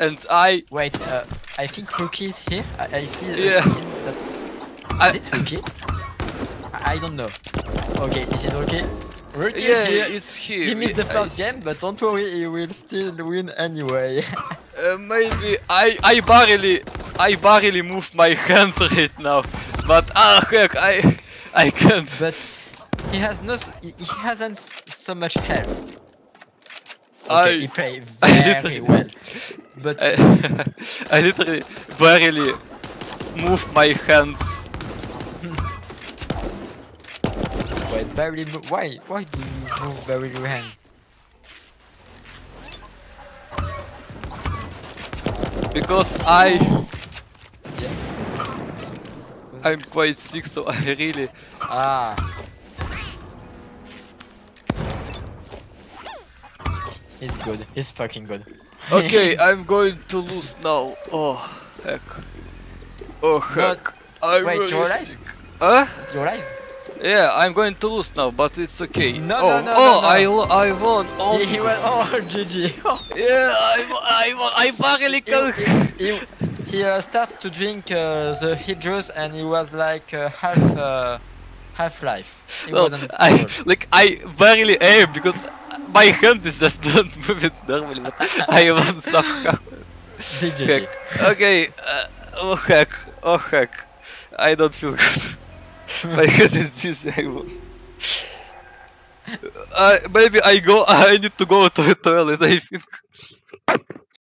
and I Wait, uh, I think Rookie is here. I, I see Yeah. that... I- Is it Rookie? I, I don't know. Okay, this is Rookie. Rookie yeah is here. it's here. He missed the first game, but don't worry, he will still win anyway. Uh, maybe I I barely I barely move my hands right now, but ah heck I I can't. but he has no, he hasn't so much health. I- Okay, he played very well. But I, I literally barely move my hands. wait, barely why? Why do you move barely your hands? Because I Yeah. I'm quite sick, so I really Ah. He's good. He's fucking good. okay. I'm going to lose now. Oh heck. Oh heck. I'm wait, really you're alive? sick. Huh? You're alive? Yeah, I'm going to lose now, but it's okay. No, oh, no, no, oh, no, no. I I won. Oh, He, he went. Oh, GG. yeah, I. I won. I barely can. he he uh, started to drink uh, the hydros and he was like uh, half uh, half life. He wasn't I like I barely aim because my hand is just don't move it normally, but I won somehow. Heck. Okay. Uh, oh heck. Oh heck. I don't feel good. my hand is disabled. Uh, maybe I go. I need to go to the toilet. I think.